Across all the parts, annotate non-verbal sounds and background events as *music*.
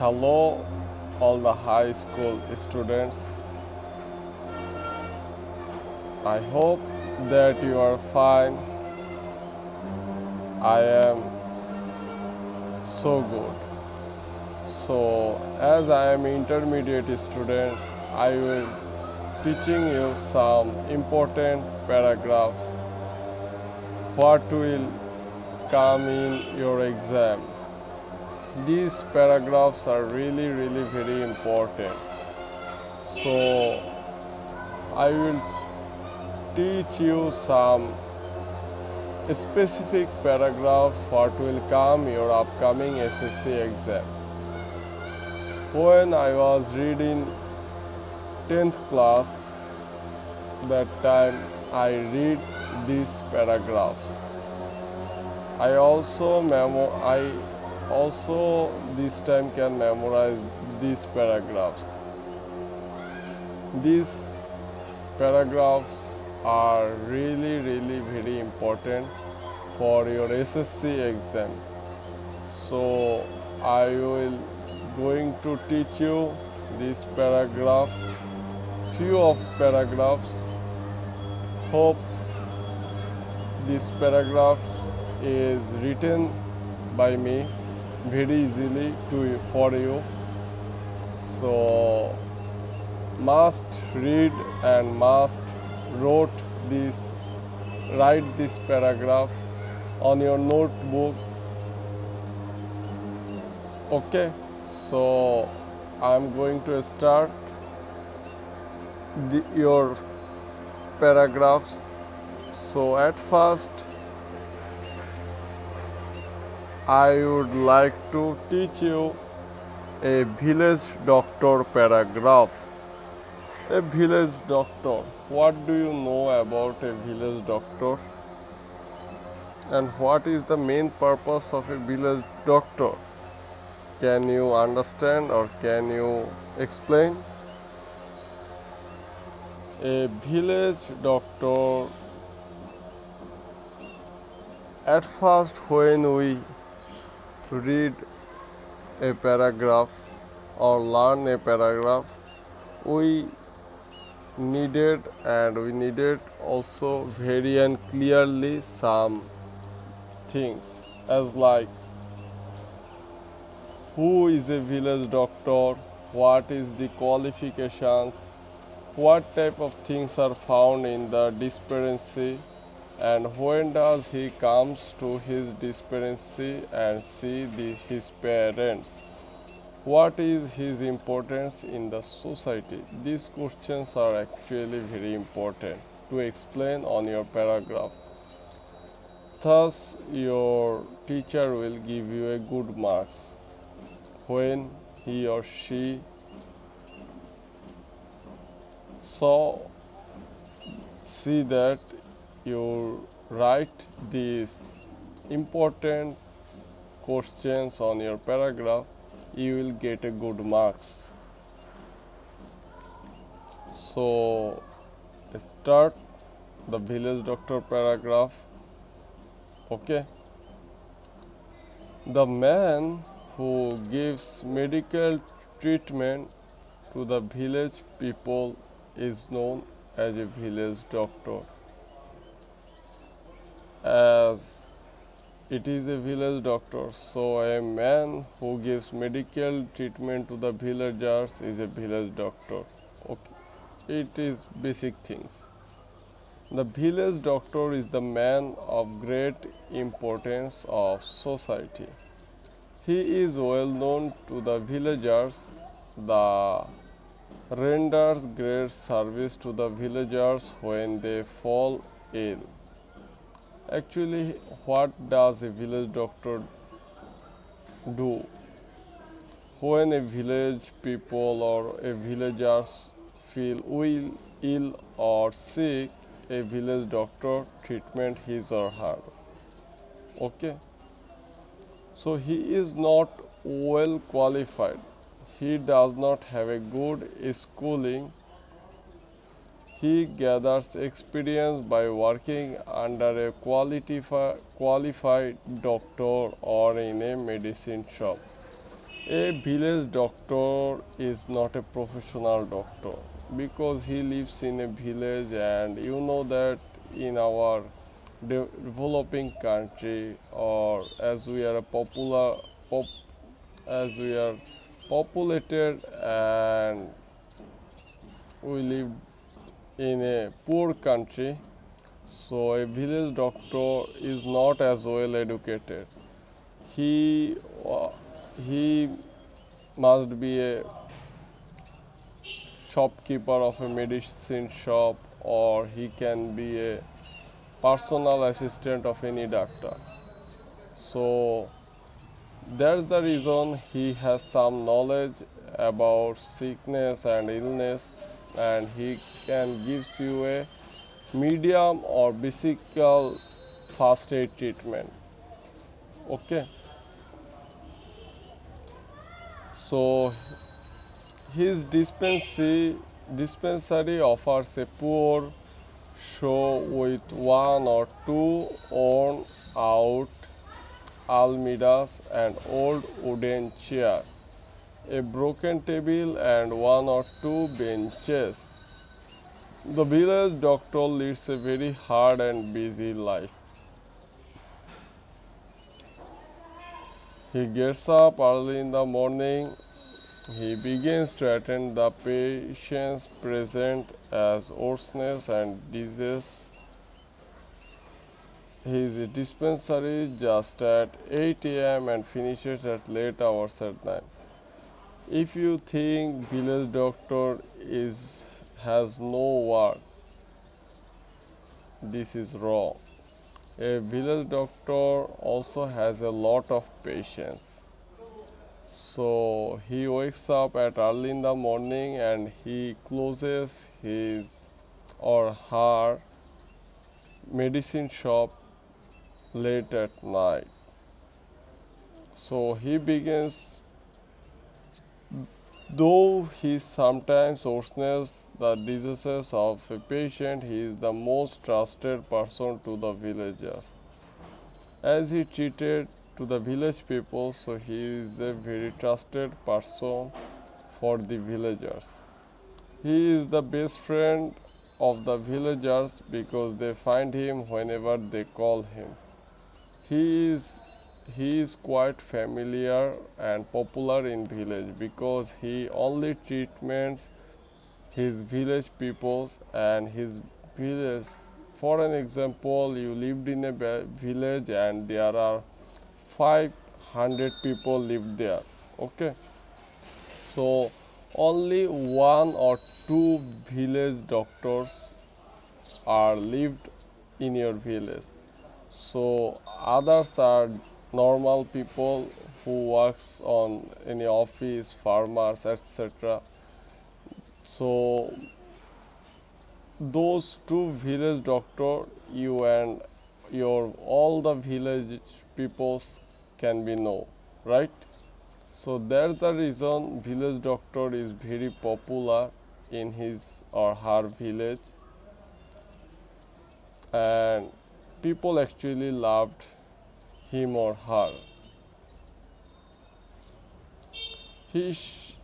Hello, all the high school students. I hope that you are fine. I am so good. So, as I am intermediate students, I will teaching you some important paragraphs what will come in your exam these paragraphs are really really very important. So i will teach you some specific paragraphs what will come your upcoming ssc exam. When i was reading 10th class that time i read these paragraphs. I also memo i also this time can memorize these paragraphs. These paragraphs are really really very important for your ssc exam. So i will going to teach you this paragraph few of paragraphs. Hope this paragraph is written by me very easily to for you. So must read and must wrote this write this paragraph on your notebook. Okay so i am going to start the, your paragraphs. So at first I would like to teach you a village doctor paragraph. A village doctor. What do you know about a village doctor? And what is the main purpose of a village doctor? Can you understand or can you explain? A village doctor at first when we read a paragraph or learn a paragraph we needed and we needed also very and clearly some things as like who is a village doctor what is the qualifications what type of things are found in the dispensary and when does he comes to his dispensary and see the, his parents? What is his importance in the society? These questions are actually very important to explain on your paragraph. Thus your teacher will give you a good marks. When he or she saw see that you write these important questions on your paragraph you will get a good marks. So start the village doctor paragraph okay? The man who gives medical treatment to the village people is known as a village doctor as it is a village doctor so a man who gives medical treatment to the villagers is a village doctor. Okay. It is basic things. The village doctor is the man of great importance of society. He is well known to the villagers. The renders great service to the villagers when they fall ill actually what does a village doctor do? When a village people or a villagers feel ill, ill or sick a village doctor treatment his or her. Okay? So he is not well qualified. He does not have a good schooling he gathers experience by working under a qualified doctor or in a medicine shop. a village doctor is not a professional doctor because he lives in a village and you know that in our developing country or as we are popular pop as we are populated and we live in a poor country so a village doctor is not as well educated. He uh, he must be a shopkeeper of a medicine shop or he can be a personal assistant of any doctor. So that's the reason he has some knowledge about sickness and illness and he can gives you a medium or basic first aid treatment. Okay? So his dispensary, dispensary offers a poor show with one or two worn out almirahs and old wooden chair, a broken table and one or two benches. The village doctor leads a very hard and busy life. He gets up early in the morning. He begins to attend the patients present as hoarseness and disease. His dispensary just at 8 am and finishes at late hours at night. If you think village doctor is has no work, this is wrong. A village doctor also has a lot of patience. So he wakes up at early in the morning and he closes his or her medicine shop late at night. So he begins Though he sometimes witnesses the diseases of a patient, he is the most trusted person to the villagers. As he treated to the village people, so he is a very trusted person for the villagers. He is the best friend of the villagers because they find him whenever they call him. He is he is quite familiar and popular in village because he only treatments his village peoples and his village for an example you lived in a village and there are 500 people lived there okay? So only one or two village doctors are lived in your village. So others are normal people who works on any office farmers etc so those two village doctor you and your all the village peoples can be know right? So that's the reason village doctor is very popular in his or her village. And people actually loved him or her. He sh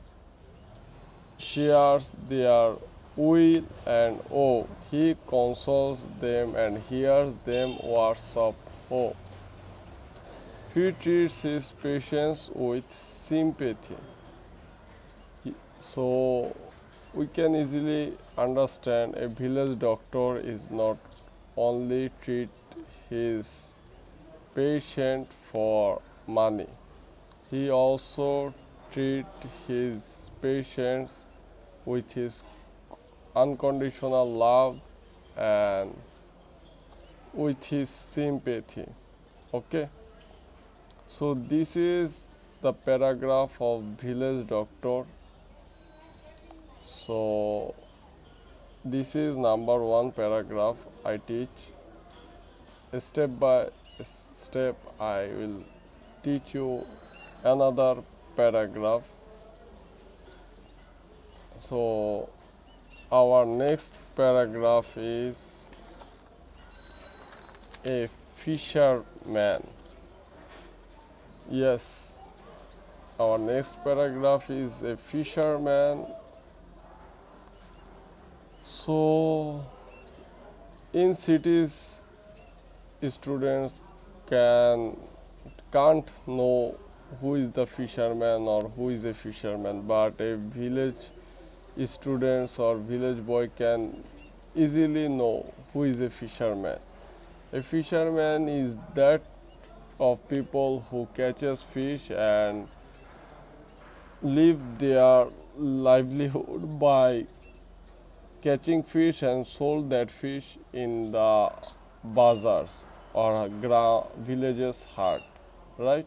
shares their will and woe. He consoles them and hears them words of hope. He treats his patients with sympathy. So we can easily understand a village doctor is not only treat his patient for money. He also treat his patients with his unconditional love and with his sympathy. Okay. So this is the paragraph of village doctor. So this is number one paragraph I teach step by step I will teach you another paragraph. So our next paragraph is a fisherman. Yes our next paragraph is a fisherman. So in cities students can can't know who is the fisherman or who is a fisherman but a village students or village boy can easily know who is a fisherman. A fisherman is that of people who catches fish and live their livelihood by catching fish and sold that fish in the bazaars or villages heart right?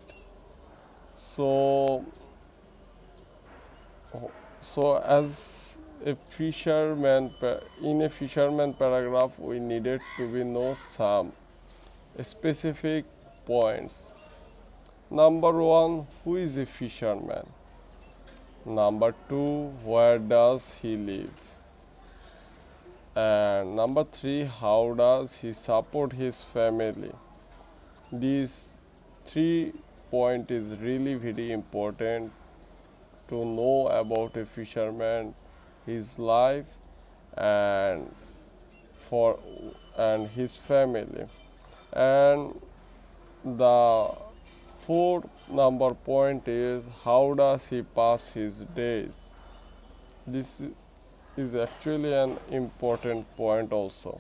So so as a fisherman in a fisherman paragraph we needed to be know some specific points. Number one who is a fisherman? Number two where does he live and number three how does he support his family? These three point is really very important to know about a fisherman his life and for and his family. And the fourth number point is how does he pass his days? This is actually an important point also.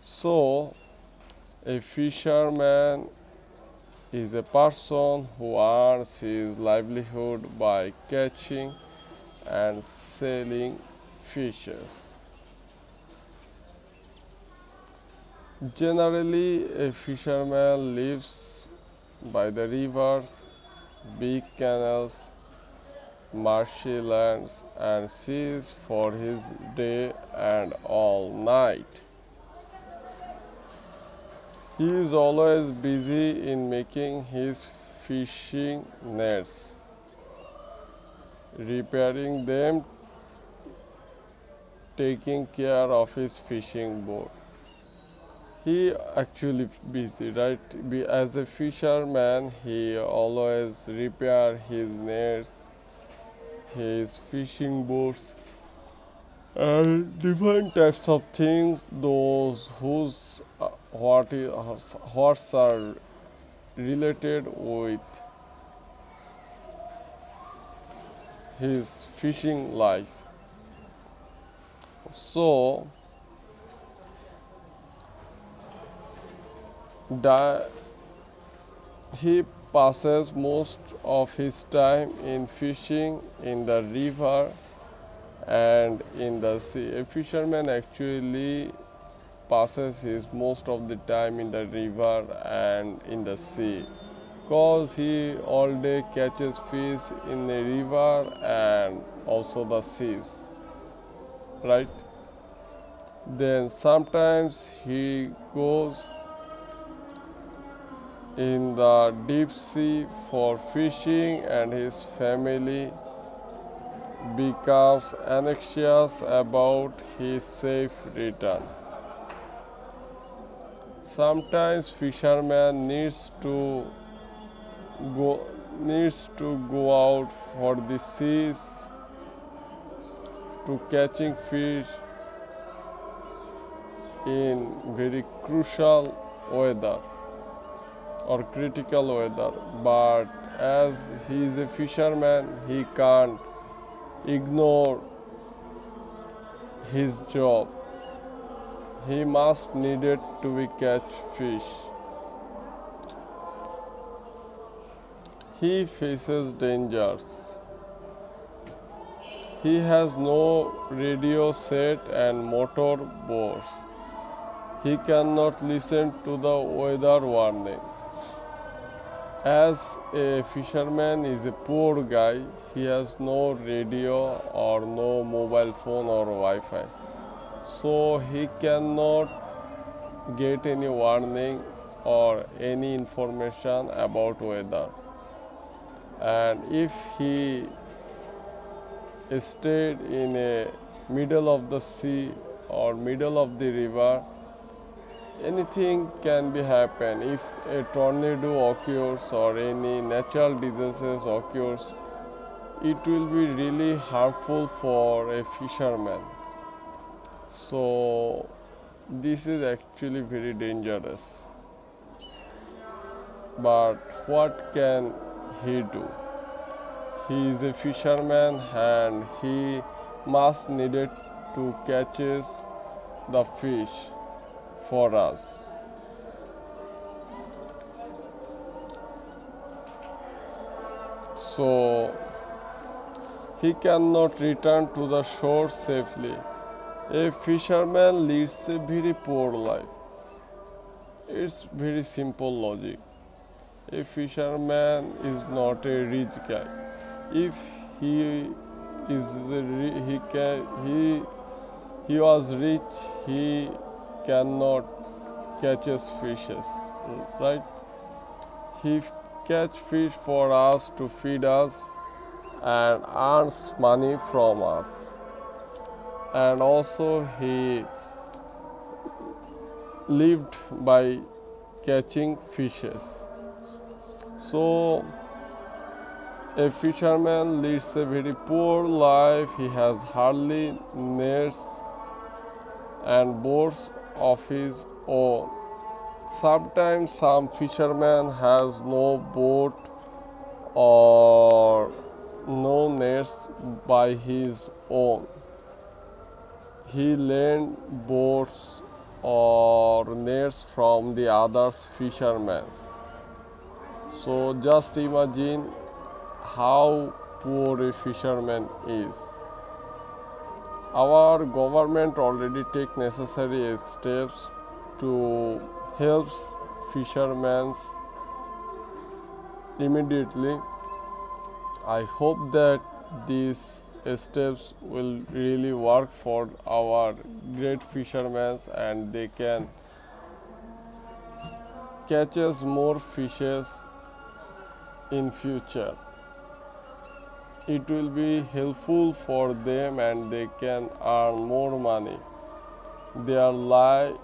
So a fisherman is a person who earns his livelihood by catching and selling fishes. Generally, a fisherman lives by the rivers, big canals, marshy lands, and sees for his day and all night. He is always busy in making his fishing nets, repairing them, taking care of his fishing boat he actually busy right as a fisherman he always repair his nets his fishing boats and different types of things. Those whose uh, what is what are related with his fishing life. So that he passes most of his time in fishing in the river and in the sea. A fisherman actually passes his most of the time in the river and in the sea because he all day catches fish in the river and also the seas right then sometimes he goes in the deep sea for fishing and his family becomes anxious about his safe return. Sometimes fisherman needs to go needs to go out for the seas to catching fish in very crucial weather or critical weather but as he is a fisherman he can't ignore his job. He must needed to be catch fish. He faces dangers. He has no radio set and motor boats he cannot listen to the weather warning as a fisherman is a poor guy he has no radio or no mobile phone or wi-fi. So he cannot get any warning or any information about weather. And if he stayed in a middle of the sea or middle of the river anything can be happen. If a tornado occurs or any natural diseases occurs it will be really harmful for a fisherman. So this is actually very dangerous. But what can he do? He is a fisherman and he must needed to catches the fish for us. So he cannot return to the shore safely. A fisherman leads a very poor life. It's very simple logic. A fisherman is not a rich guy. If he is he can he he was rich he cannot catches fishes right? He catch fish for us to feed us and earns money from us. And also he lived by catching fishes. So a fisherman leads a very poor life. He has hardly nets and boats of his own. Sometimes some fisherman has no boat or no nets by his own. He lend boats or nets from the others fishermen. So just imagine how poor a fisherman is our government already take necessary steps to help fishermen immediately. I hope that these steps will really work for our great fishermen and they can catches more fishes in future it will be helpful for them and they can earn more money. Their life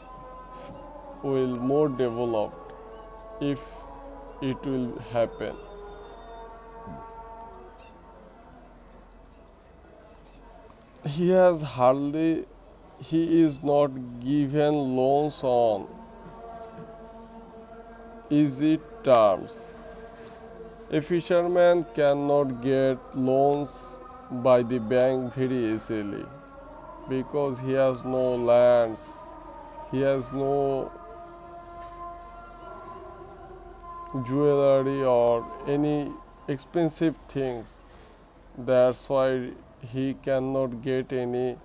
will more developed if it will happen. He has hardly he is not given loans on easy terms a fisherman cannot get loans by the bank very easily because he has no lands, he has no jewelry or any expensive things. That's why he cannot get any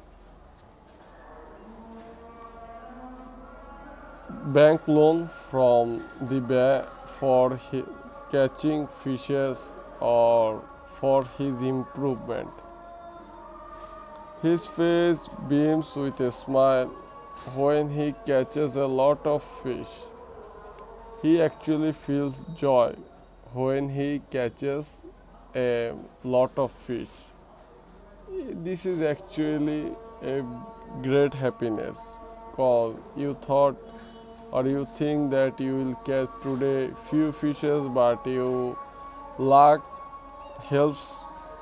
bank loan from the bank for him catching fishes or for his improvement. His face beams with a smile when he catches a lot of fish. He actually feels joy when he catches a lot of fish. This is actually a great happiness because you thought or you think that you will catch today few fishes but you luck helps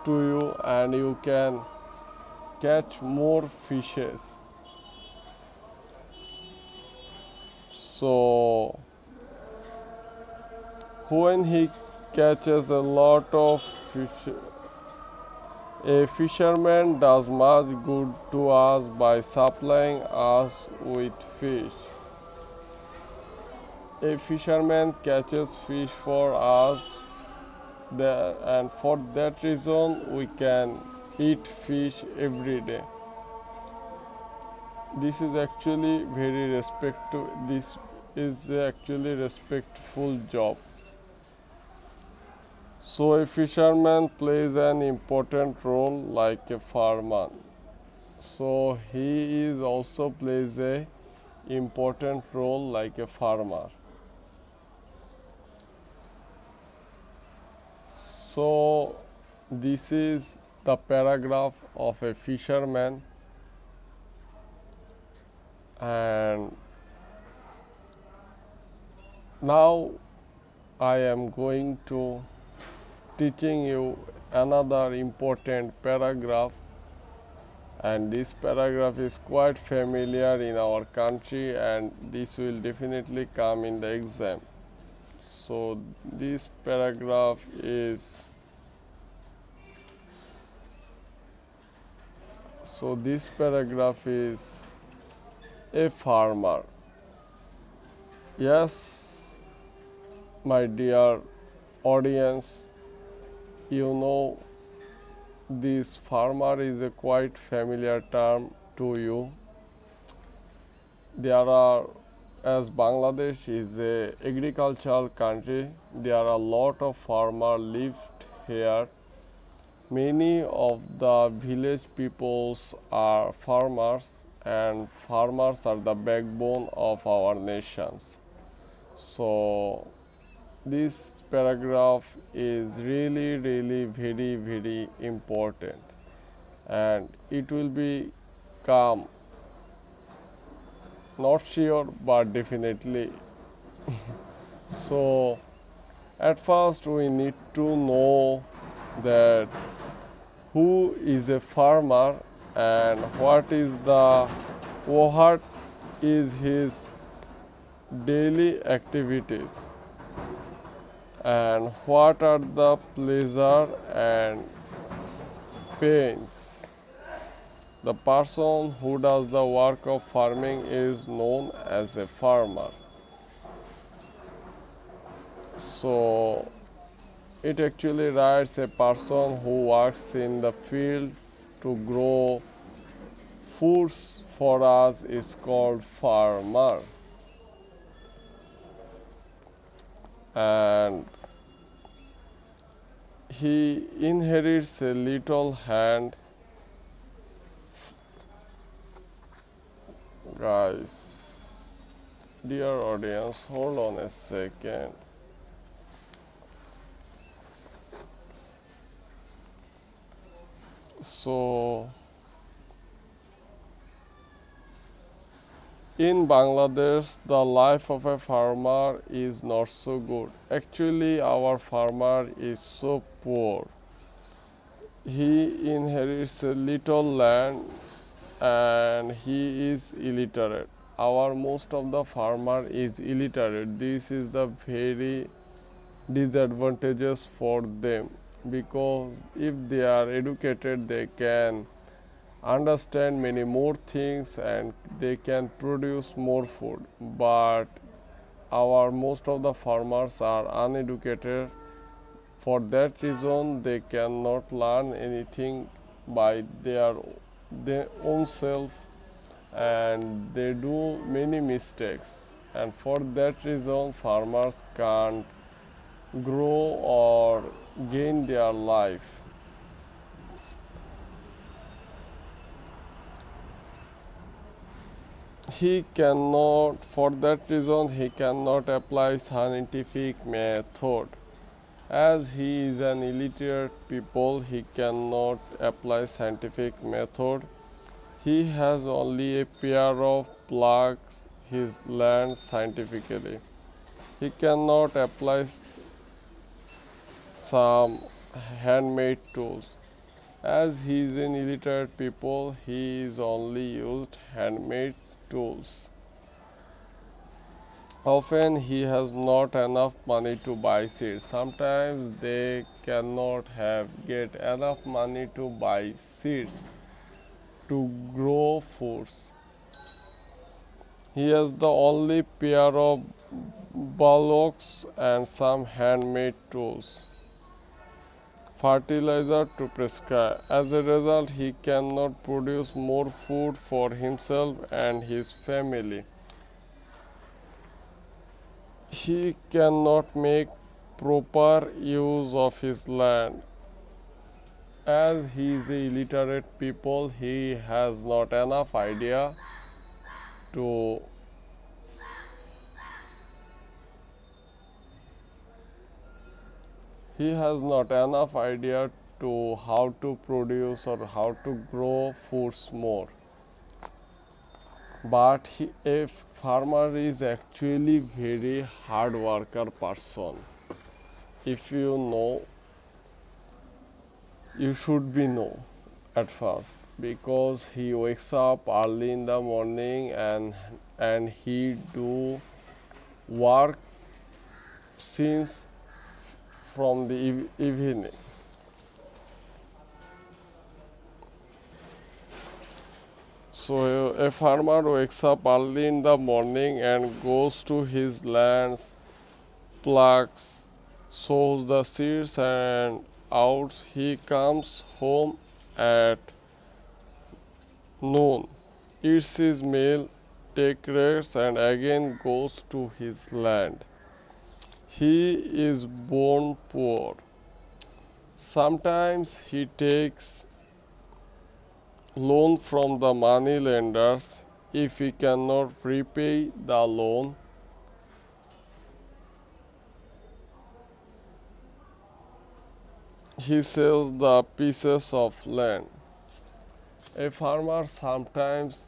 to you and you can catch more fishes. So when he catches a lot of fish a fisherman does much good to us by supplying us with fish a fisherman catches fish for us. There, and for that reason we can eat fish every day. This is actually very respect this is actually respectful job. So a fisherman plays an important role like a farmer. So he is also plays a important role like a farmer So, this is the paragraph of a fisherman. And now I am going to teaching you another important paragraph. And this paragraph is quite familiar in our country and this will definitely come in the exam so this paragraph is so this paragraph is a farmer. Yes my dear audience you know this farmer is a quite familiar term to you. There are as bangladesh is a agricultural country there are a lot of farmer lived here. Many of the village peoples are farmers and farmers are the backbone of our nations. So this paragraph is really really very very important. And it will be come not sure but definitely. *laughs* So at first we need to know that who is a farmer and what is the what is his daily activities and what are the pleasure and pains the person who does the work of farming is known as a farmer. So it actually writes a person who works in the field to grow foods for us is called farmer. And he inherits a little hand guys dear audience hold on a second so in Bangladesh, the life of a farmer is not so good. Actually, our farmer is so poor. He inherits a little land and he is illiterate. Our most of the farmer is illiterate. This is the very disadvantages for them because if they are educated, they can understand many more things and they can produce more food but our most of the farmers are uneducated for that reason they cannot learn anything by their, their own self and they do many mistakes. And for that reason farmers can't grow or gain their life. He cannot for that reason he cannot apply scientific method as he is an illiterate people he cannot apply scientific method. He has only a pair of plugs his land scientifically. He cannot apply some handmade tools. As he is an illiterate people, he is only used handmade tools. Often he has not enough money to buy seeds. Sometimes they cannot have get enough money to buy seeds to grow foods. He has the only pair of bullocks and some handmade tools fertilizer to prescribe. As a result, he cannot produce more food for himself and his family. He cannot make proper use of his land. As he is a illiterate people, he has not enough idea to he has not enough idea to how to produce or how to grow foods more but he, a farmer is actually very hard worker person. If you know you should be know at first because he wakes up early in the morning and and he do work since from the eve- evening So a farmer wakes up early in the morning and goes to his lands, plucks, sows the seeds, and out he comes home at noon, eats his meal, takes rest, and again goes to his land. He is born poor. Sometimes he takes loan from the money lenders if he cannot repay the loan. He sells the pieces of land. A farmer sometimes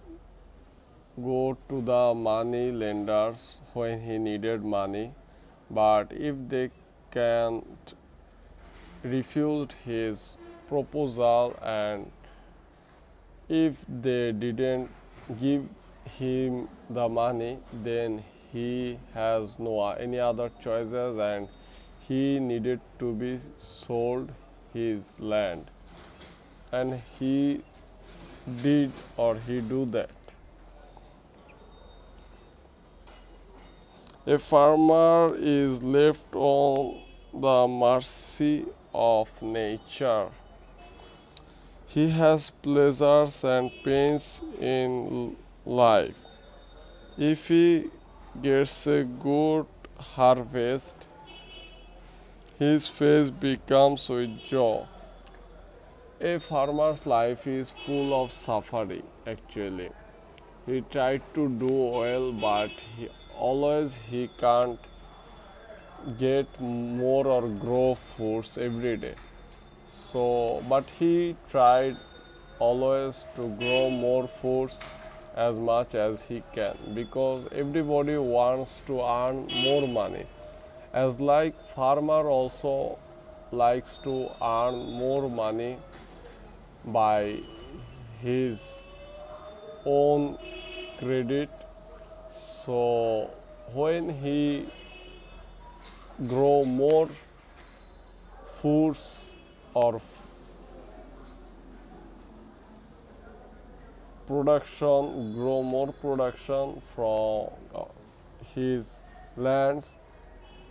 go to the money lenders when he needed money but if they can't refused his proposal and if they didn't give him the money then he has no any other choices and he needed to be sold his land. And he did or he do that. A farmer is left on the mercy of nature he has pleasures and pains in life. If he gets a good harvest, his face becomes with joy. A farmer's life is full of suffering actually. He tried to do well but he always he can't get more or grow foods every day so but he tried always to grow more foods as much as he can because everybody wants to earn more money. As like farmer also likes to earn more money by his own credit. So when he grow more foods or production grow more production from uh, his lands.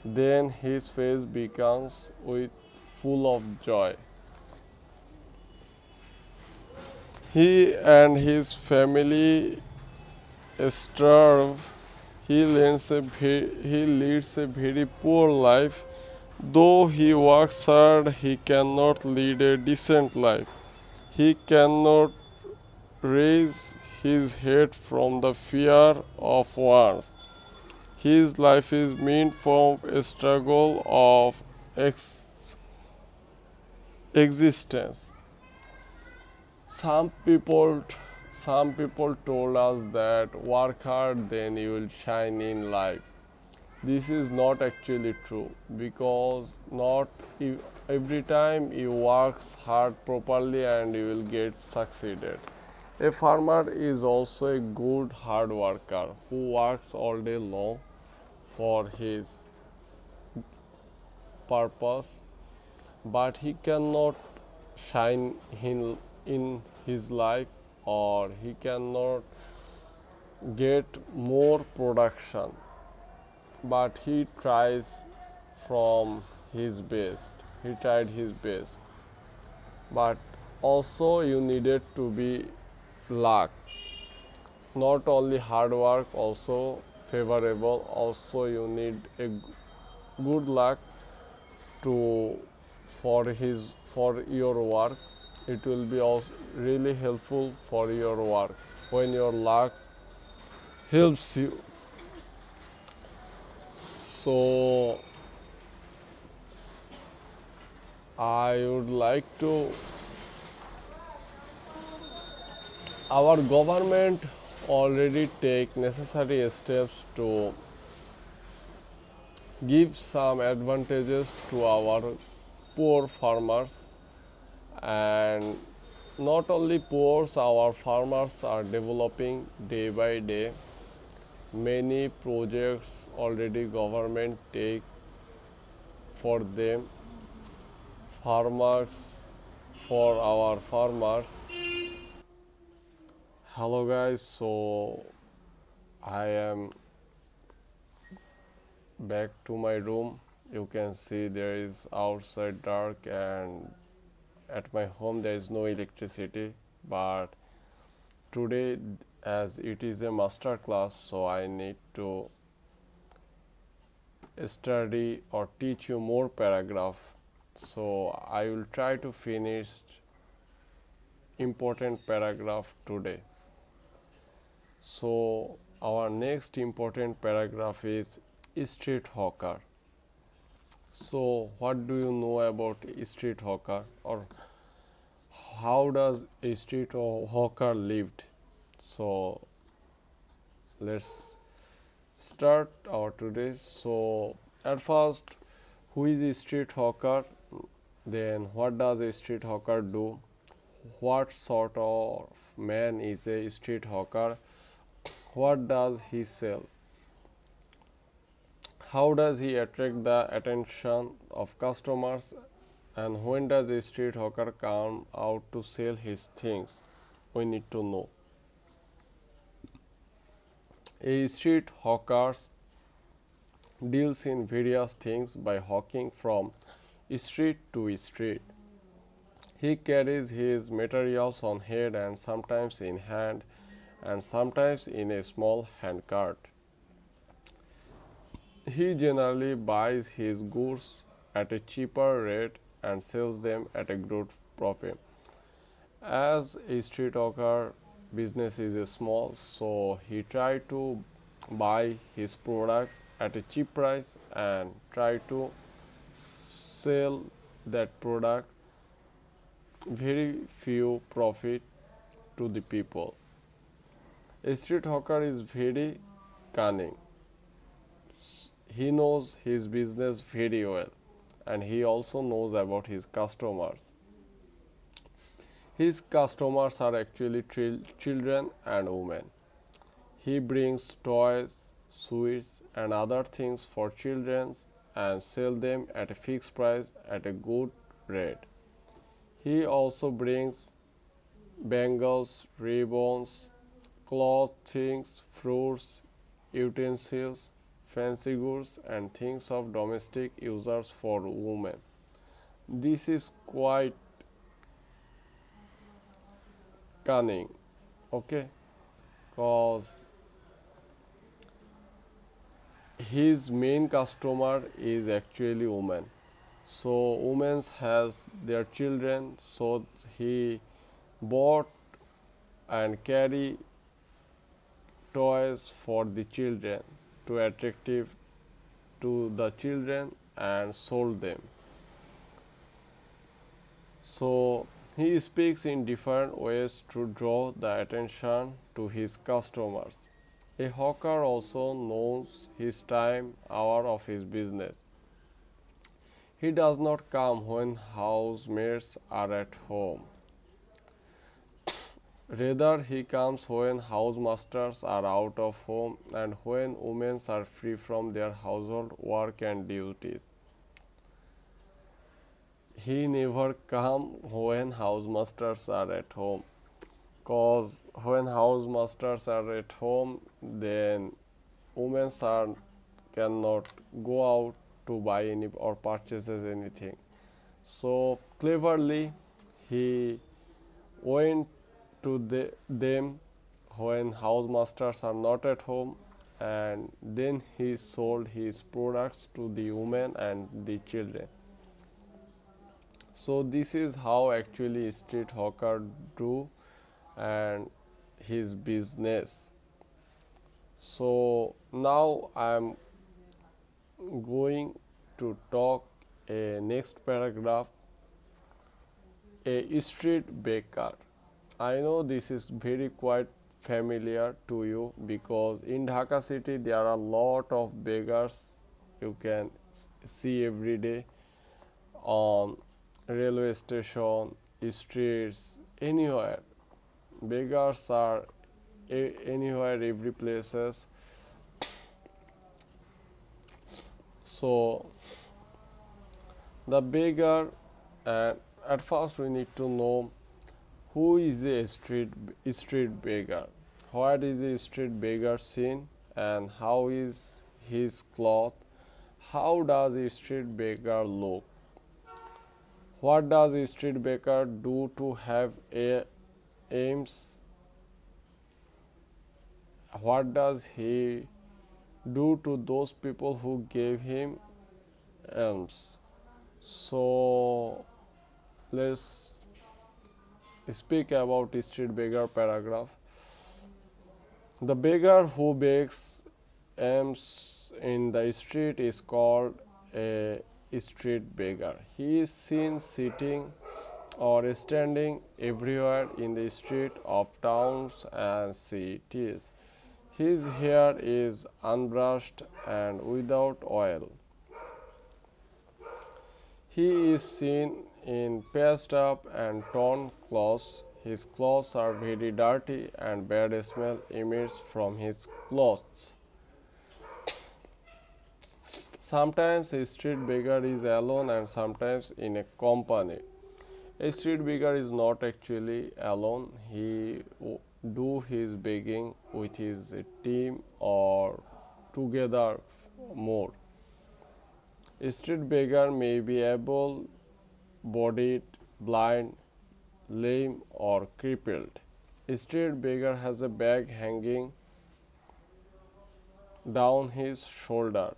Then his face becomes with full of joy. He and his family starve. He leads a, he leads a very poor life Though he works hard, he cannot lead a decent life. He cannot raise his head from the fear of wars. His life is meant for a struggle of ex- existence. Some people, some people told us that work hard, then you will shine in life this is not actually true because not every time you works hard properly and you will get succeeded. A farmer is also a good hard worker who works all day long for his purpose but he cannot shine in, in his life or he cannot get more production but he tries from his best. He tried his best. But also you needed to be luck. Not only hard work, also favorable. Also you need a good luck to for his for your work. It will be also really helpful for your work when your luck helps you so I would like to our government already take necessary steps to give some advantages to our poor farmers. And not only poor our farmers are developing day by day many projects already government take for them. Farmers for our farmers. Hello guys. So i am back to my room. You can see there is outside dark and at my home there is no electricity but today as it is a master class so i need to study or teach you more paragraph so I will try to finish important paragraph today. So our next important paragraph is street hawker. So what do you know about street hawker or how does a street hawker lived? So let's start our today's. So at first, who is a street hawker? Then, what does a street hawker do? What sort of man is a street hawker? What does he sell? How does he attract the attention of customers? And when does a street hawker come out to sell his things? We need to know. A street hawker deals in various things by hawking from street to street. He carries his materials on head and sometimes in hand and sometimes in a small hand cart. He generally buys his goods at a cheaper rate and sells them at a good profit. As a street hawker business is small, so he try to buy his product at a cheap price and try to sell that product very few profit to the people. A street hawker is very cunning. He knows his business very well and he also knows about his customers his customers are actually children and women he brings toys sweets and other things for children and sell them at a fixed price at a good rate. He also brings bangles, ribbons, cloth things, fruits, utensils, fancy goods, and things of domestic users for women. This is quite cunning, okay? Cause his main customer is actually woman so women has their children so he bought and carry toys for the children to attractive to the children and sold them so he speaks in different ways to draw the attention to his customers a hawker also knows his time, hour of his business. He does not come when housemates are at home. *coughs* Rather, he comes when housemasters are out of home and when women are free from their household work and duties. He never come when housemasters are at home. Cause when house masters are at home then women are cannot go out to buy any or purchases anything. So cleverly he went to the, them when house masters are not at home and then he sold his products to the women and the children so this is how actually street hawker do and his business. So now i am going to talk a next paragraph. A street baker. I know this is very quite familiar to you because in Dhaka city there are a lot of beggars you can see every day on railway station streets anywhere. Beggars are anywhere every places. So the beggar and at first we need to know who is a street street beggar. What is a street beggar seen and how is his cloth? How does a street beggar look what does street beggar do to have a aims? What does he do to those people who gave him alms? So let's speak about street beggar paragraph. The beggar who begs alms in the street is called a street beggar he is seen sitting or standing everywhere in the street of towns and cities his hair is unbrushed and without oil. He is seen in patched up and torn clothes. His clothes are very dirty and bad smell emits from his clothes. Sometimes a street beggar is alone and sometimes in a company. A street beggar is not actually alone. He do his begging with his team or together more. A street beggar may be able bodied, blind, lame, or crippled. A street beggar has a bag hanging down his shoulder.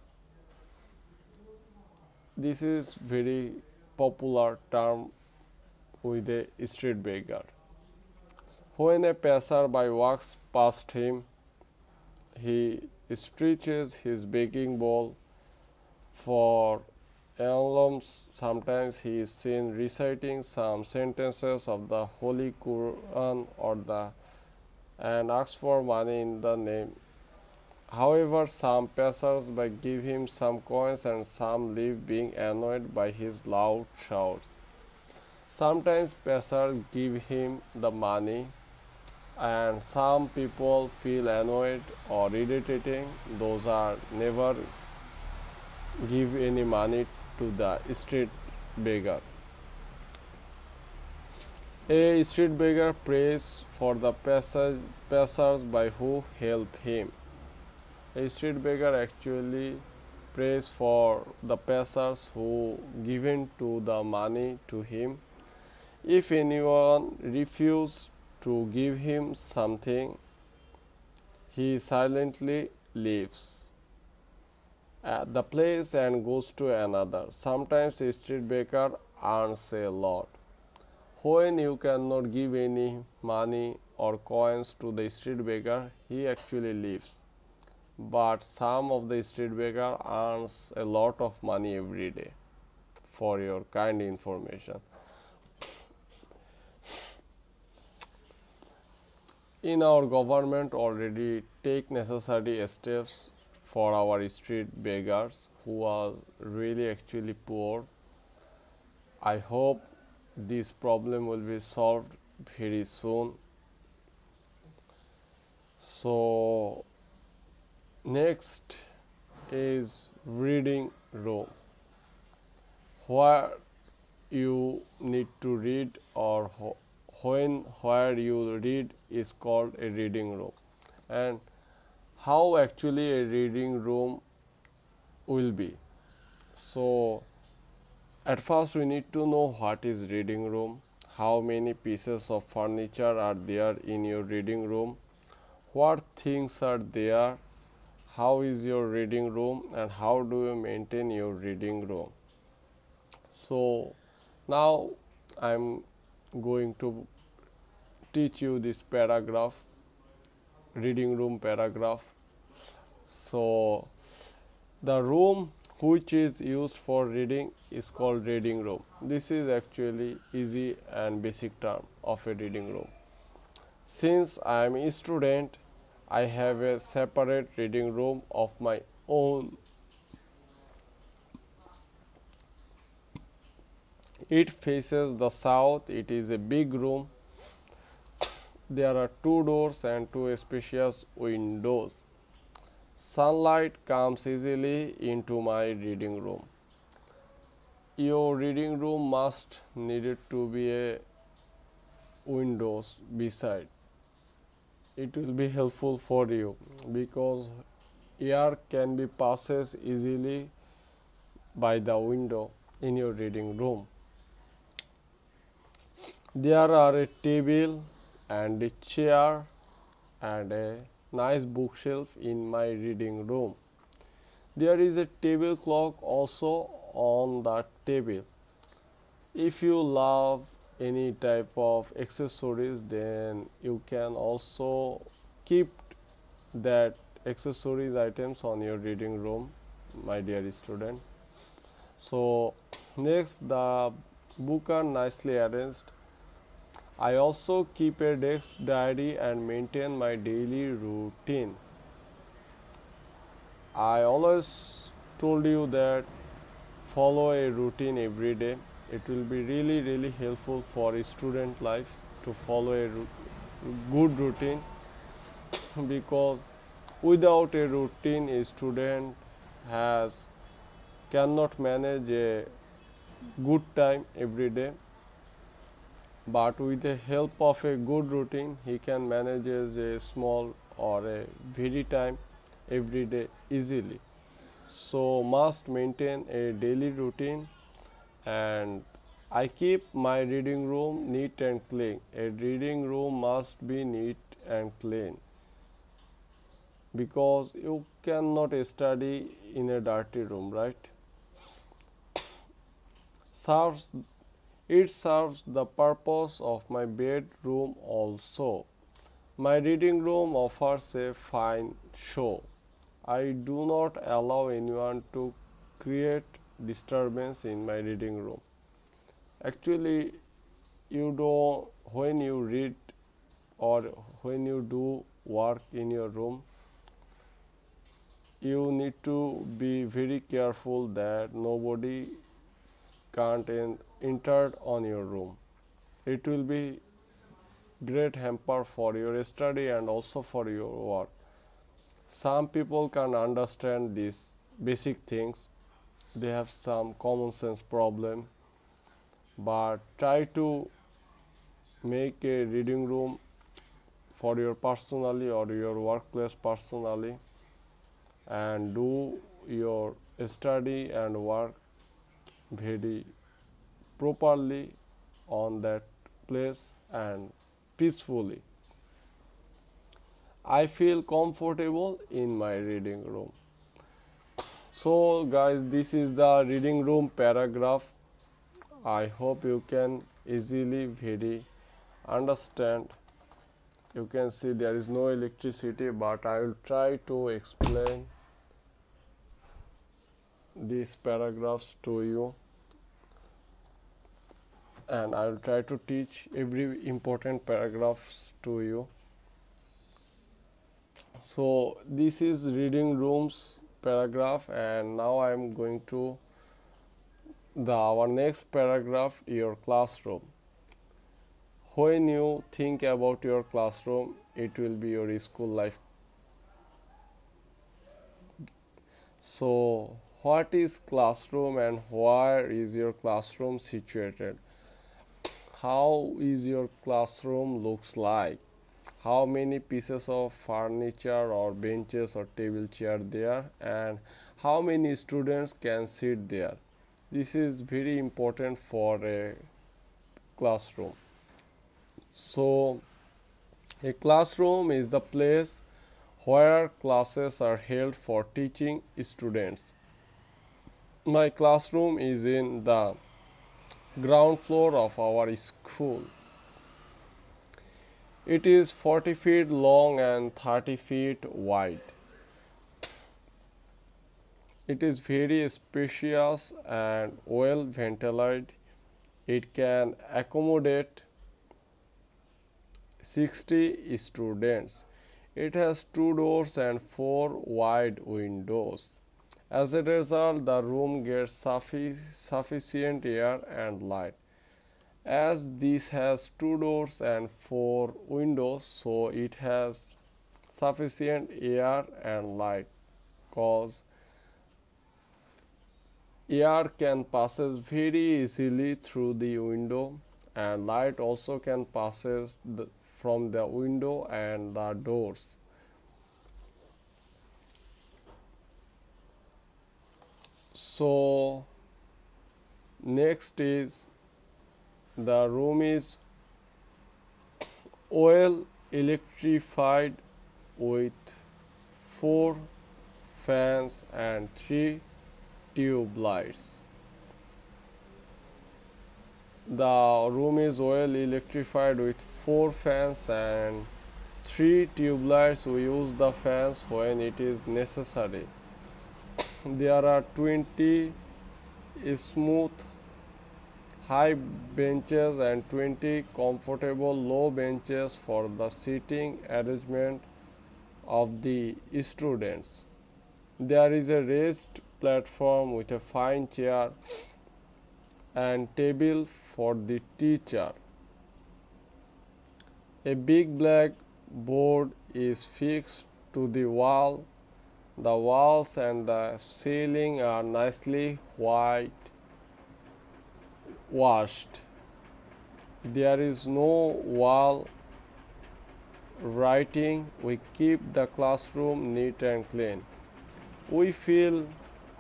This is very popular term with a street beggar. When a passerby walks past him, he stretches his begging bowl for alms. Sometimes he is seen reciting some sentences of the Holy Quran or the and asks for money in the name. However, some passers-by give him some coins and some leave being annoyed by his loud shouts. Sometimes passers give him the money and some people feel annoyed or irritating. Those are never give any money to the street beggar. A street beggar prays for the passers, by who help him street beggar actually prays for the passers who given to the money to him if anyone refuse to give him something, he silently leaves at the place and goes to another. Sometimes a street beggar earns a lot. When you cannot give any money or coins to the street beggar, he actually leaves. But some of the street beggar earns a lot of money every day for your kind information. in our government already take necessary steps for our street beggars who are really actually poor. I hope this problem will be solved very soon. So, next is reading room. Where you need to read or when where you read is called a reading room. And how actually a reading room will be. So at first we need to know what is reading room how many pieces of furniture are there in your reading room what things are there how is your reading room and how do you maintain your reading room? So now i'm going to teach you this paragraph reading room paragraph. So the room which is used for reading is called reading room. This is actually easy and basic term of a reading room. Since I am a student, I have a separate reading room of my own. It faces the south. It is a big room. There are two doors and two spacious windows. Sunlight comes easily into my reading room. Your reading room must needed to be a windows beside it will be helpful for you because air can be passes easily by the window in your reading room. There are a table and a chair and a nice bookshelf in my reading room. There is a table clock also on the table. If you love any type of accessories then you can also keep that accessories items on your reading room my dear student. So next the book are nicely arranged. I also keep a desk diary and maintain my daily routine. I always told you that follow a routine every day it will be really really helpful for a student life to follow a good routine because without a routine a student has cannot manage a good time every day. But with the help of a good routine he can manage a small or a very time every day easily. So must maintain a daily routine and I keep my reading room neat and clean. A reading room must be neat and clean because you cannot study in a dirty room, right? Serves it serves the purpose of my bedroom also. My reading room offers a fine show. I do not allow anyone to create disturbance in my reading room. Actually you know when you read or when you do work in your room you need to be very careful that nobody can't enter on your room. It will be great hamper for your study and also for your work. Some people can understand these basic things they have some common sense problem but try to make a reading room for your personally or your workplace personally and do your study and work very properly on that place and peacefully. I feel comfortable in my reading room so guys this is the reading room paragraph. I hope you can easily very understand. You can see there is no electricity but i will try to explain these paragraphs to you. And i will try to teach every important paragraphs to you. So this is reading rooms paragraph and now I am going to the our next paragraph your classroom. When you think about your classroom it will be your school life. So what is classroom and where is your classroom situated? How is your classroom looks like how many pieces of furniture or benches or table chair there and how many students can sit there? This is very important for a classroom. So a classroom is the place where classes are held for teaching students. My classroom is in the ground floor of our school it is 40 feet long and 30 feet wide. It is very spacious and well ventilated. It can accommodate 60 students. It has two doors and four wide windows. As a result, the room gets suffi sufficient air and light. As this has two doors and four windows, so it has sufficient air and light cause air can passes very easily through the window and light also can passes the, from the window and the doors. So next is the room is well electrified with four fans and three tube lights. The room is well electrified with four fans and three tube lights. We use the fans when it is necessary. there are 20 smooth high benches and 20 comfortable low benches for the seating arrangement of the students. There is a raised platform with a fine chair and table for the teacher. A big black board is fixed to the wall. The walls and the ceiling are nicely white washed. There is no wall writing. We keep the classroom neat and clean. We feel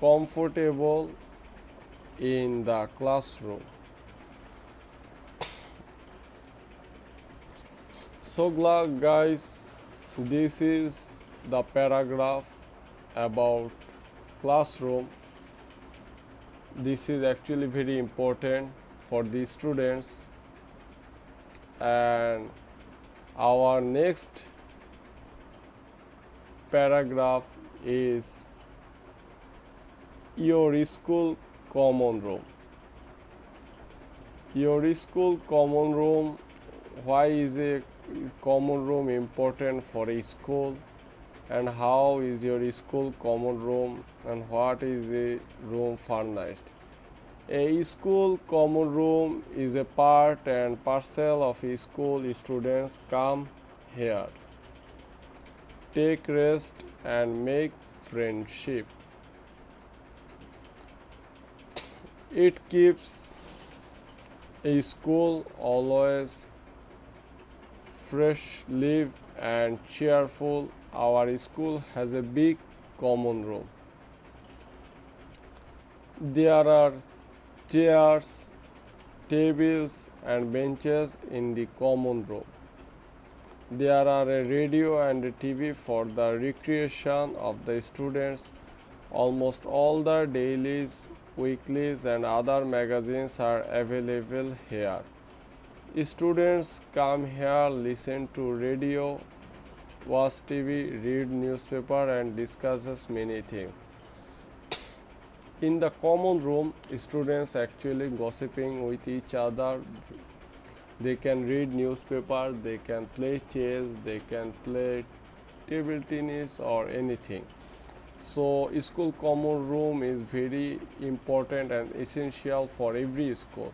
comfortable in the classroom. So glad guys, this is the paragraph about classroom. This is actually very important for the students. And our next paragraph is your school common room. Your school common room why is a common room important for a school and how is your school common room? And what is a room furnished a school common room is a part and parcel of a school students come here. Take rest and make friendship. It keeps a school always fresh, live and cheerful. Our school has a big common room. There are chairs, tables and benches in the common room. There are a radio and a TV for the recreation of the students. Almost all the dailies weeklies and other magazines are available here. Students come here, listen to radio, watch TV, read newspaper and discusses many things. In the common room, students actually gossiping with each other. They can read newspaper, they can play chess, they can play table tennis or anything so school common room is very important and essential for every school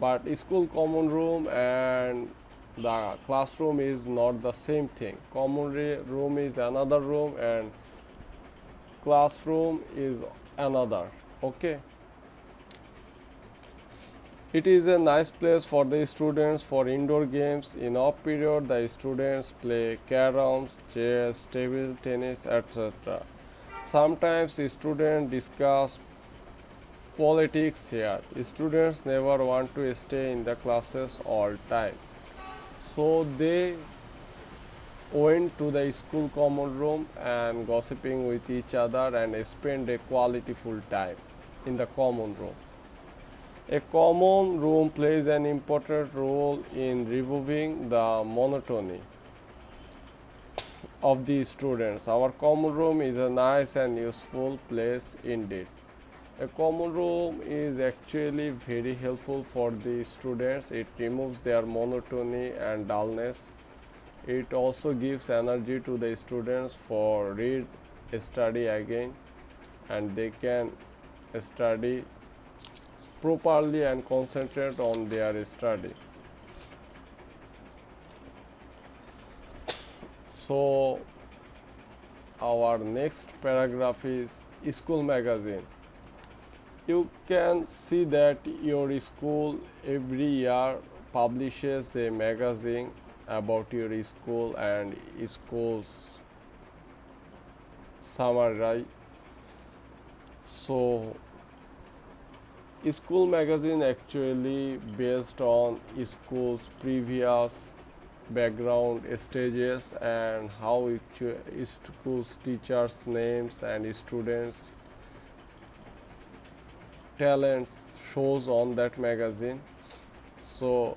but school common room and the classroom is not the same thing common room is another room and classroom is another okay it is a nice place for the students for indoor games in off period the students play caroms chess table tennis etc Sometimes students discuss politics here. Students never want to stay in the classes all time. So they went to the school common room and gossiping with each other and spend a quality full time in the common room. A common room plays an important role in removing the monotony of the students. Our common room is a nice and useful place indeed. A common room is actually very helpful for the students. It removes their monotony and dullness. it also gives energy to the students for read study again and they can study properly and concentrate on their study so our next paragraph is school magazine you can see that your school every year publishes a magazine about your school and school's. Summary so school magazine actually based on school's previous background stages and how schools teachers names and students talents shows on that magazine so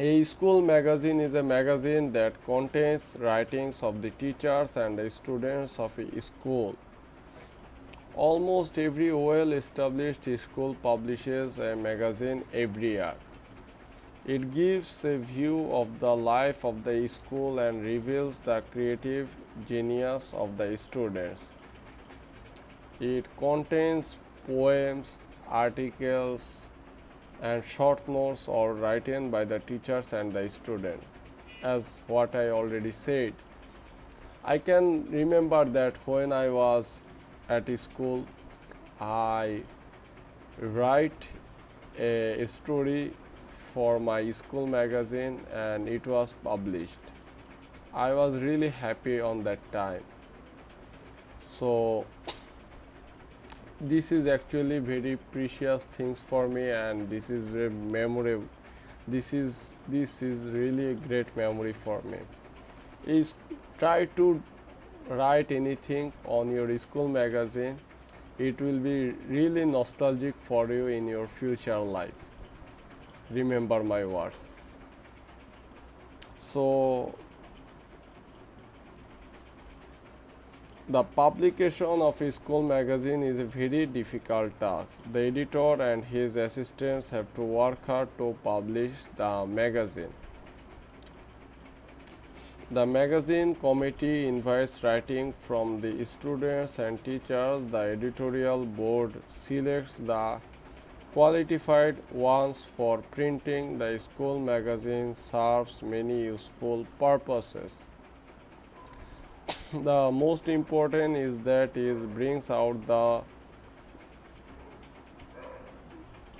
a school magazine is a magazine that contains writings of the teachers and the students of a school. Almost every well established school publishes a magazine every year. It gives a view of the life of the school and reveals the creative genius of the students. It contains poems, articles, and short notes are written by the teachers and the student as what I already said. I can remember that when I was at school I write a story for my school magazine and it was published. I was really happy on that time. So this is actually very precious things for me and this is very memorable. This is this is really a great memory for me. Is try to write anything on your school magazine. It will be really nostalgic for you in your future life. Remember my words. So The publication of a school magazine is a very difficult task. The editor and his assistants have to work hard to publish the magazine. The magazine committee invites writing from the students and teachers. The editorial board selects the qualified ones for printing. The school magazine serves many useful purposes the most important is that it brings out the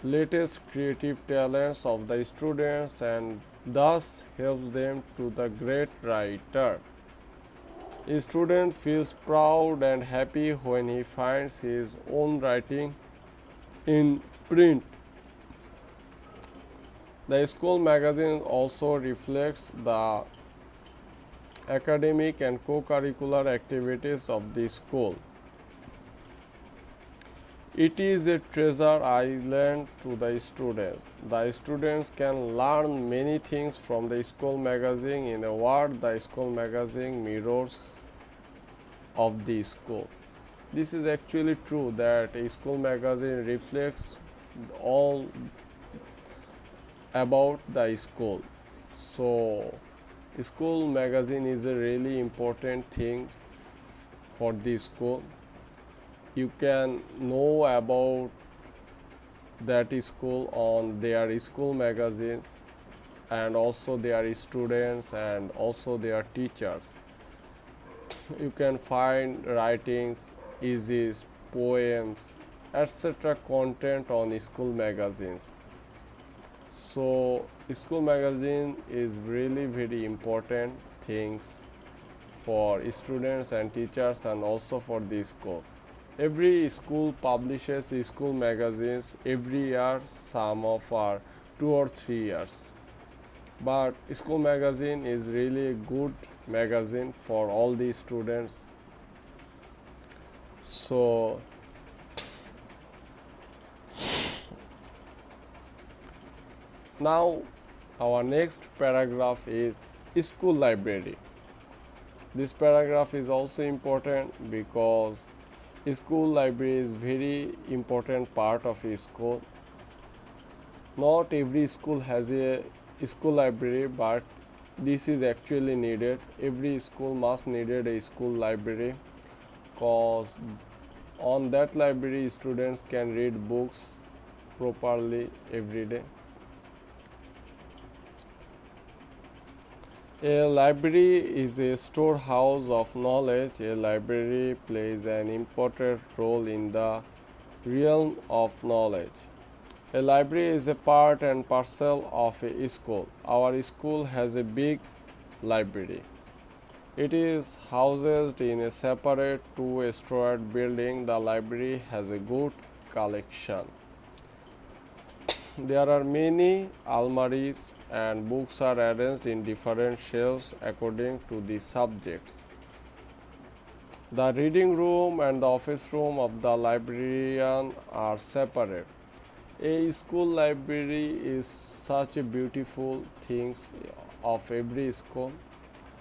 latest creative talents of the students and thus helps them to the great writer. A student feels proud and happy when he finds his own writing in print. The school magazine also reflects the academic and co-curricular activities of the school. It is a treasure island to the students. The students can learn many things from the school magazine. In a word, the school magazine mirrors of the school. This is actually true that a school magazine reflects all about the school. So, school magazine is a really important thing for the school. You can know about that school on their school magazines and also their students and also their teachers. *sniffs* You can find writings essays poems etc content on school magazines so school magazine is really very important things for students and teachers and also for the school. Every school publishes school magazines every year some of are two or three years. But school magazine is really a good magazine for all the students. So Now our next paragraph is school library. This paragraph is also important because school library is very important part of a school. Not every school has a school library but this is actually needed every school must needed a school library cause on that library students can read books properly every day A library is a storehouse of knowledge. A library plays an important role in the realm of knowledge. A library is a part and parcel of a school. Our school has a big library. It is housed in a separate two-storied building. The library has a good collection. There are many almaris and books are arranged in different shelves according to the subjects. The reading room and the office room of the librarian are separate. A school library is such a beautiful thing of every school.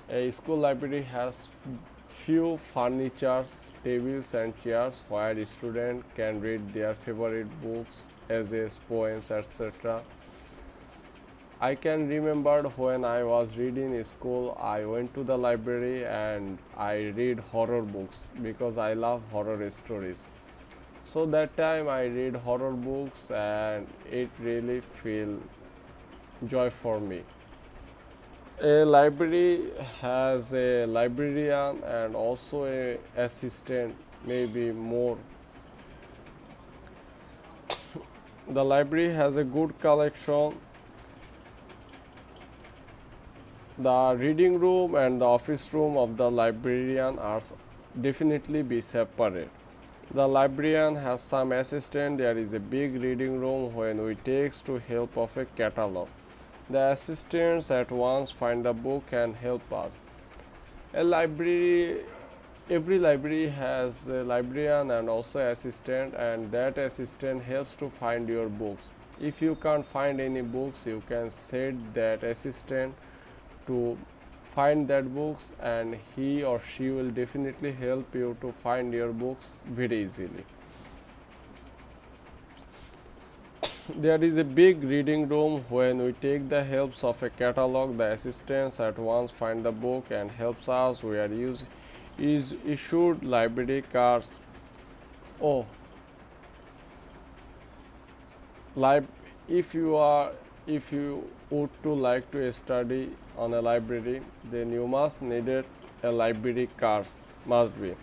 A school library has few furnitures, tables and chairs where students can read their favorite books essays, poems, etc. I can remember when I was reading in school, I went to the library and I read horror books because I love horror stories. So that time I read horror books and it really feel joy for me. A library has a librarian and also a assistant, maybe more the library has a good collection. The reading room and the office room of the librarian are definitely be separate. The librarian has some assistant. There is a big reading room when we takes to help of a catalog. The assistants at once find the book and help us. A library every library has a librarian and also assistant and that assistant helps to find your books. If you can't find any books you can set that assistant to find that books and he or she will definitely help you to find your books very easily. There is a big reading room. When we take the helps of a catalog the assistants at once find the book and helps us. We are using is issued library cards. Oh. Lib if you are if you would to like to study on a library then you must needed a library cards must be.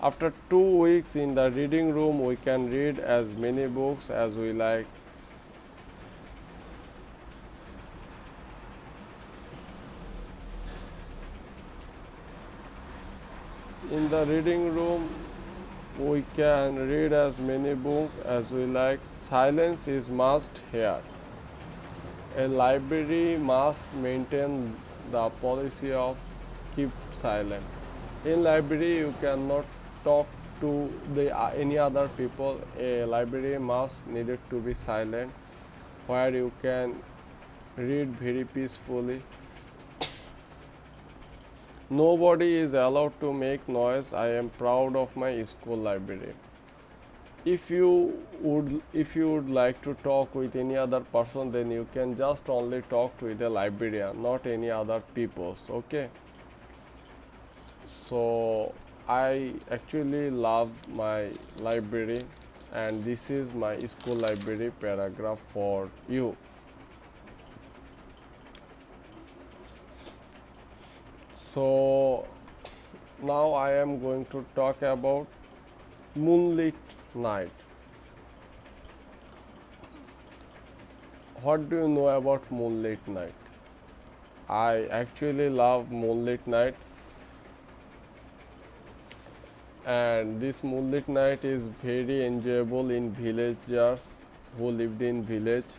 After two weeks in the reading room we can read as many books as we like in the reading room we can read as many books as we like. Silence is must here. A library must maintain the policy of keep silent. In library you cannot talk to the uh, any other people. A library must needed to be silent where you can read very peacefully Nobody is allowed to make noise. I am proud of my school library. If you would if you would like to talk with any other person then you can just only talk with a librarian not any other peoples okay so I actually love my library and this is my school library paragraph for you so now I am going to talk about moonlit night. What do you know about moonlit night? I actually love moonlit night. And this moonlit night is very enjoyable in villagers who lived in village.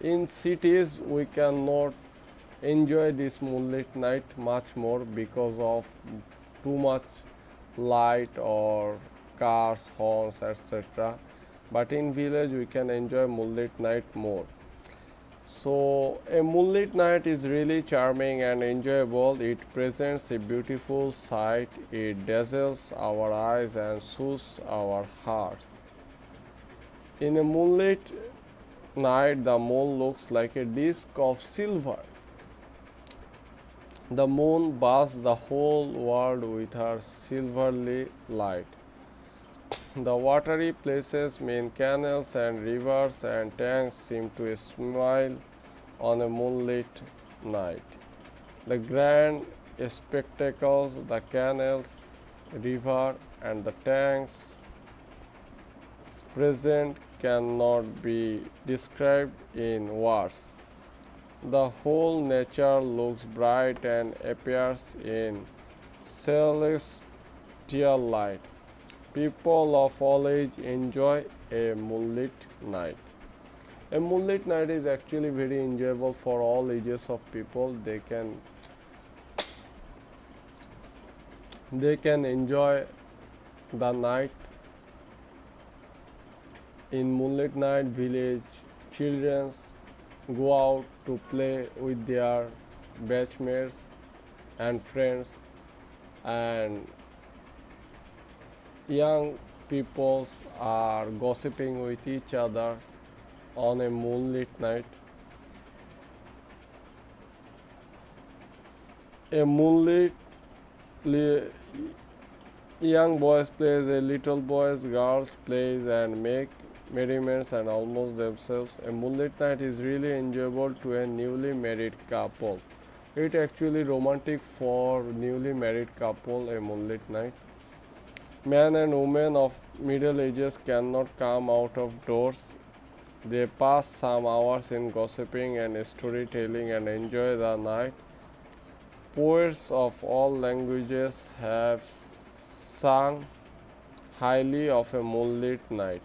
In cities we cannot enjoy this moonlit night much more because of too much light or cars horns etc but in village we can enjoy moonlit night more. So a moonlit night is really charming and enjoyable. It presents a beautiful sight. It dazzles our eyes and soothes our hearts. In a moonlit night the moon looks like a disk of silver. The moon bathes the whole world with her silvery light. The watery places, main canals and rivers and tanks seem to smile on a moonlit night. The grand spectacles, the canals, river, and the tanks present cannot be described in words. The whole nature looks bright and appears in celestial light. People of all age enjoy a moonlit night. A moonlit night is actually very enjoyable for all ages of people. They can they can enjoy the night in moonlit night village children go out to play with their batchmates and friends and young peoples are gossiping with each other on a moonlit night. A moonlit young boys plays a little boys girls plays and make merriments and almost themselves a moonlit night is really enjoyable to a newly married couple. It actually romantic for newly married couple a moonlit night. Men and women of middle ages cannot come out of doors. They pass some hours in gossiping and storytelling and enjoy the night. Poets of all languages have sung highly of a moonlit night.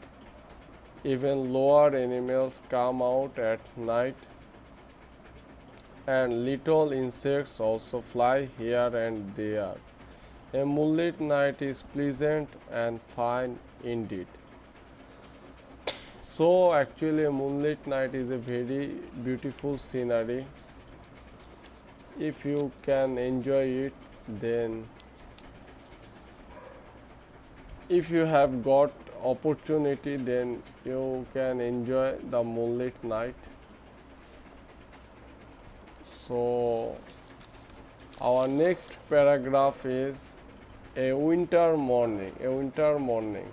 Even lower animals come out at night, and little insects also fly here and there. A moonlit night is pleasant and fine indeed. So, actually, a moonlit night is a very beautiful scenery if you can enjoy it then if you have got opportunity then you can enjoy the moonlit night. So our next paragraph is a winter morning a winter morning.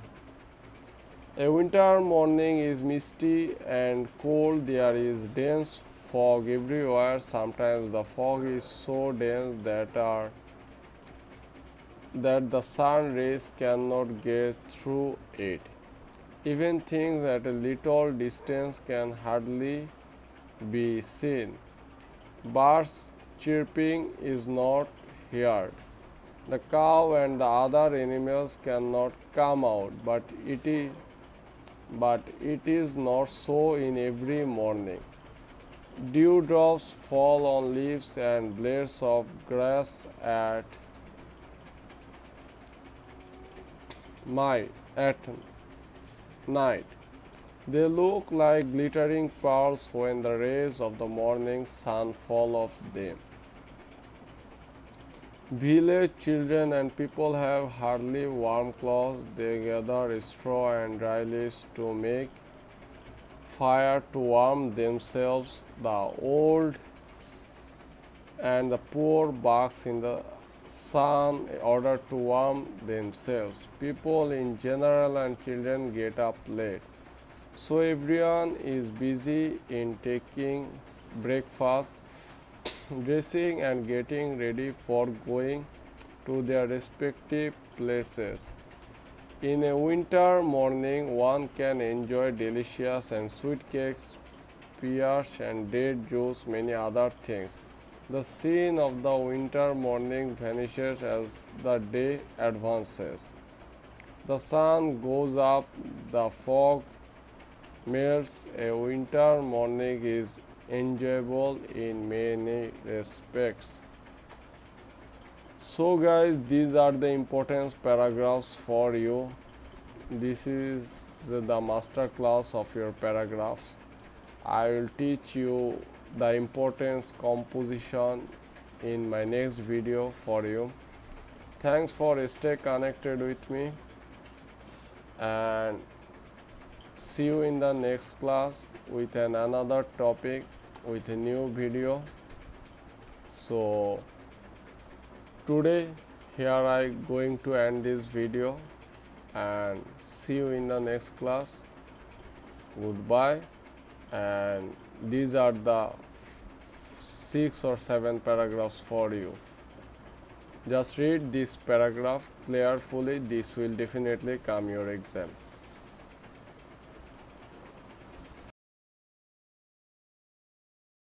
A winter morning is misty and cold. There is dense fog everywhere. Sometimes the fog is so dense that are that the sun rays cannot get through it. Even things at a little distance can hardly be seen. Birds chirping is not heard. The cow and the other animals cannot come out but it is but it is not so in every morning. Dewdrops fall on leaves and blades of grass at my at night. They look like glittering pearls when the rays of the morning sun fall off them. Village children and people have hardly warm clothes. They gather straw and dry leaves to make fire to warm themselves, the old and the poor box in the sun in order to warm themselves. People in general and children get up late. So everyone is busy in taking breakfast, *coughs* dressing and getting ready for going to their respective places. In a winter morning, one can enjoy delicious and sweet cakes, pears and date juice, many other things. The scene of the winter morning vanishes as the day advances. The sun goes up, the fog melts. A winter morning is enjoyable in many respects. So guys, these are the important paragraphs for you. This is the master class of your paragraphs. I will teach you the importance composition in my next video for you. Thanks for stay connected with me and see you in the next class. with an another topic with a new video so today here i going to end this video and see you in the next class goodbye and these are the six or seven paragraphs for you. Just read this paragraph carefully this will definitely come your exam